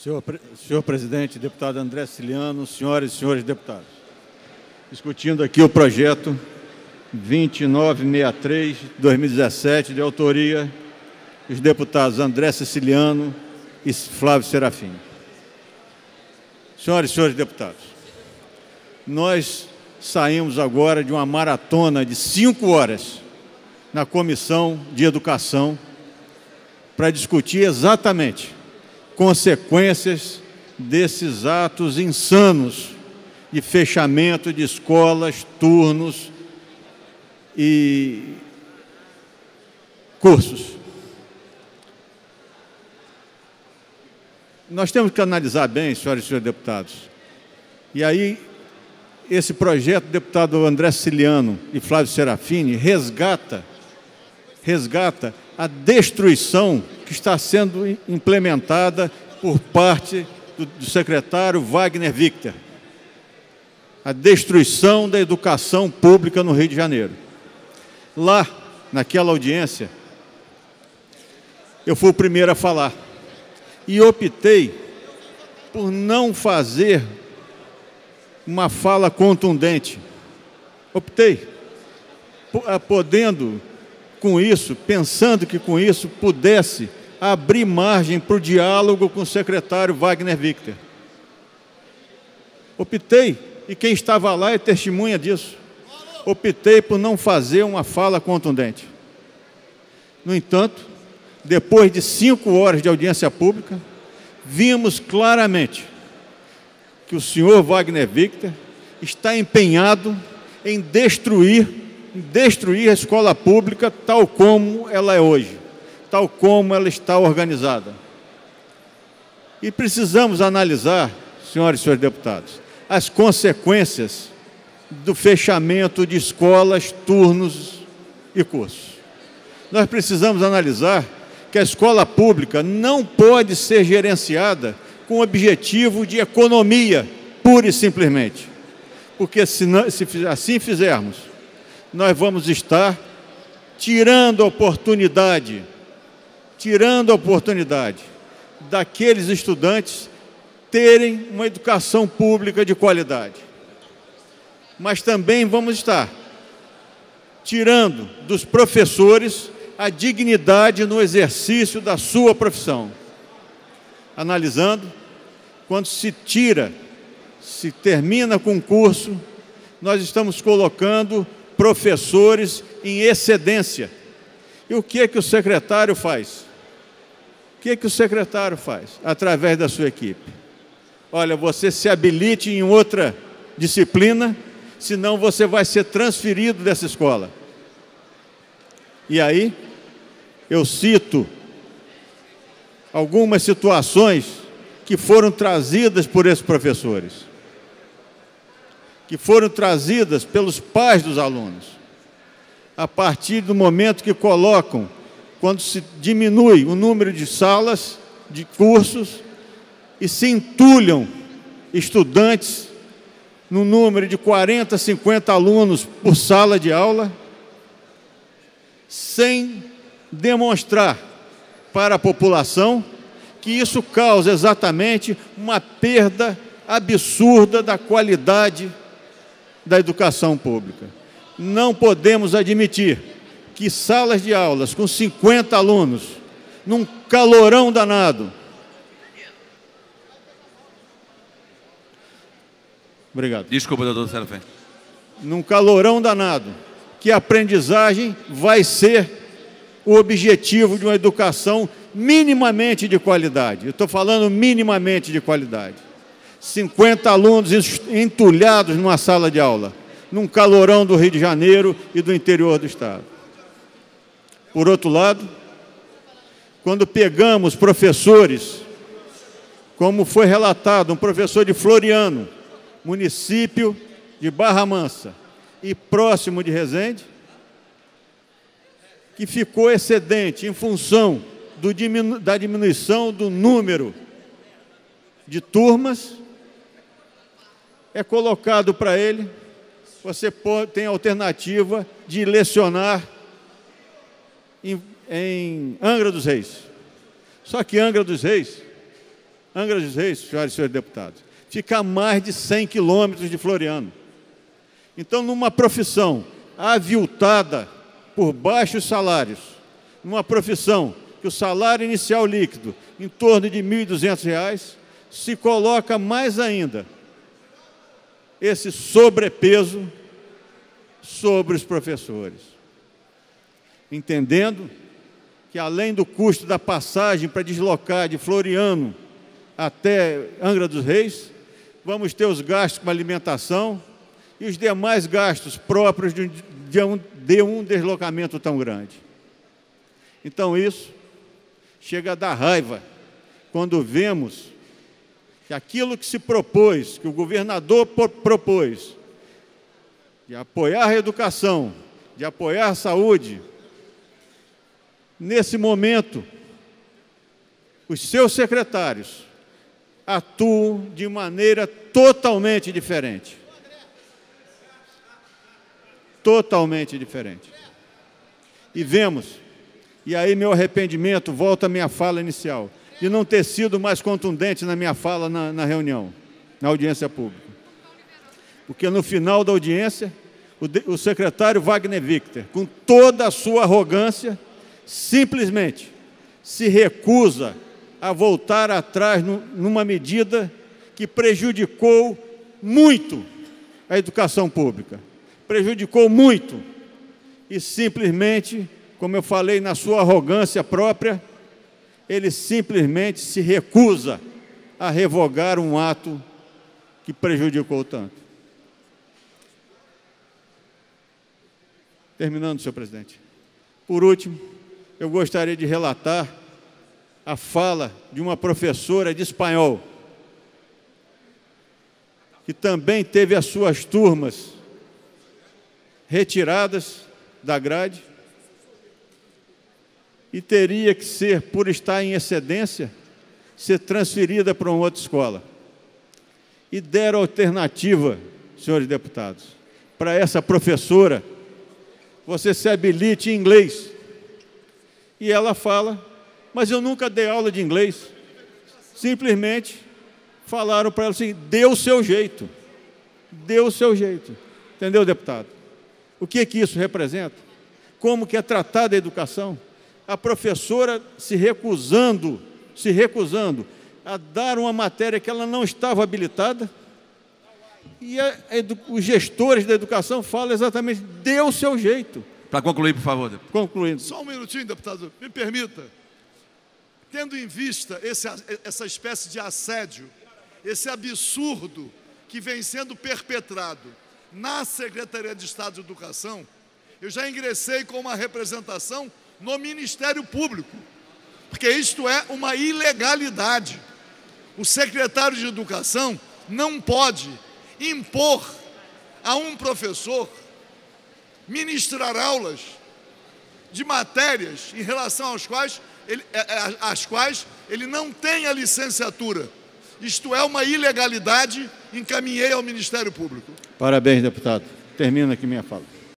Senhor, senhor presidente, deputado André Ciliano, senhoras e senhores deputados, discutindo aqui o projeto 2963-2017, de autoria dos deputados André Siciliano e Flávio Serafim. Senhoras e senhores deputados, nós saímos agora de uma maratona de cinco horas na Comissão de Educação para discutir exatamente consequências desses atos insanos de fechamento de escolas, turnos e cursos. Nós temos que analisar bem, senhoras e senhores deputados. E aí, esse projeto, deputado André Ciliano e Flávio Serafini, resgata, resgata a destruição que está sendo implementada por parte do, do secretário Wagner Victor. A destruição da educação pública no Rio de Janeiro. Lá, naquela audiência, eu fui o primeiro a falar. E optei por não fazer uma fala contundente. Optei, podendo com isso, pensando que com isso pudesse abrir margem para o diálogo com o secretário Wagner Victor. Optei, e quem estava lá é testemunha disso, optei por não fazer uma fala contundente. No entanto, depois de cinco horas de audiência pública, vimos claramente que o senhor Wagner Victor está empenhado em destruir, destruir a escola pública tal como ela é hoje tal como ela está organizada. E precisamos analisar, senhoras e senhores deputados, as consequências do fechamento de escolas, turnos e cursos. Nós precisamos analisar que a escola pública não pode ser gerenciada com o objetivo de economia, pura e simplesmente. Porque se, não, se assim fizermos, nós vamos estar tirando a oportunidade tirando a oportunidade daqueles estudantes terem uma educação pública de qualidade. Mas também vamos estar tirando dos professores a dignidade no exercício da sua profissão. Analisando, quando se tira, se termina com o curso, nós estamos colocando professores em excedência. E o que é que o secretário faz? O que, é que o secretário faz através da sua equipe? Olha, você se habilite em outra disciplina, senão você vai ser transferido dessa escola. E aí, eu cito algumas situações que foram trazidas por esses professores, que foram trazidas pelos pais dos alunos, a partir do momento que colocam quando se diminui o número de salas, de cursos, e se entulham estudantes no número de 40, 50 alunos por sala de aula, sem demonstrar para a população que isso causa exatamente uma perda absurda da qualidade da educação pública. Não podemos admitir que salas de aulas com 50 alunos, num calorão danado. Obrigado. Desculpa, doutor Serafim. Num calorão danado, que a aprendizagem vai ser o objetivo de uma educação minimamente de qualidade. Eu estou falando minimamente de qualidade. 50 alunos entulhados numa sala de aula, num calorão do Rio de Janeiro e do interior do estado. Por outro lado, quando pegamos professores, como foi relatado, um professor de Floriano, município de Barra Mansa e próximo de Resende, que ficou excedente em função diminu da diminuição do número de turmas, é colocado para ele, você pode, tem a alternativa de lecionar em, em Angra dos Reis. Só que Angra dos Reis, Angra dos Reis, senhoras e senhores deputados, fica a mais de 100 quilômetros de Floriano. Então, numa profissão aviltada por baixos salários, numa profissão que o salário inicial líquido em torno de R$ 1.200, se coloca mais ainda esse sobrepeso sobre os professores. Entendendo que além do custo da passagem para deslocar de Floriano até Angra dos Reis, vamos ter os gastos com alimentação e os demais gastos próprios de um, de um deslocamento tão grande. Então isso chega a dar raiva quando vemos que aquilo que se propôs, que o governador propôs, de apoiar a educação, de apoiar a saúde, nesse momento, os seus secretários atuam de maneira totalmente diferente. Totalmente diferente. E vemos, e aí meu arrependimento volta à minha fala inicial de não ter sido mais contundente na minha fala na, na reunião, na audiência pública. Porque no final da audiência, o, o secretário Wagner Victor, com toda a sua arrogância, simplesmente se recusa a voltar atrás no, numa medida que prejudicou muito a educação pública. Prejudicou muito. E simplesmente, como eu falei, na sua arrogância própria, ele simplesmente se recusa a revogar um ato que prejudicou tanto. Terminando, senhor presidente. Por último, eu gostaria de relatar a fala de uma professora de espanhol, que também teve as suas turmas retiradas da grade e teria que ser, por estar em excedência, ser transferida para uma outra escola. E deram alternativa, senhores deputados, para essa professora, você se habilite em inglês. E ela fala, mas eu nunca dei aula de inglês. Simplesmente falaram para ela assim: dê o seu jeito. Dê o seu jeito. Entendeu, deputado? O que, que isso representa? Como que é tratada a educação? A professora se recusando, se recusando a dar uma matéria que ela não estava habilitada. E a, a, os gestores da educação falam exatamente, dê o seu jeito. Para concluir, por favor. Deputado. Concluindo. Só um minutinho, deputado, me permita. Tendo em vista esse, essa espécie de assédio, esse absurdo que vem sendo perpetrado na Secretaria de Estado de Educação, eu já ingressei com uma representação no Ministério Público, porque isto é uma ilegalidade. O secretário de Educação não pode impor a um professor ministrar aulas de matérias em relação às quais ele, às quais ele não tem a licenciatura. Isto é uma ilegalidade, encaminhei ao Ministério Público. Parabéns, deputado. Termina aqui minha fala.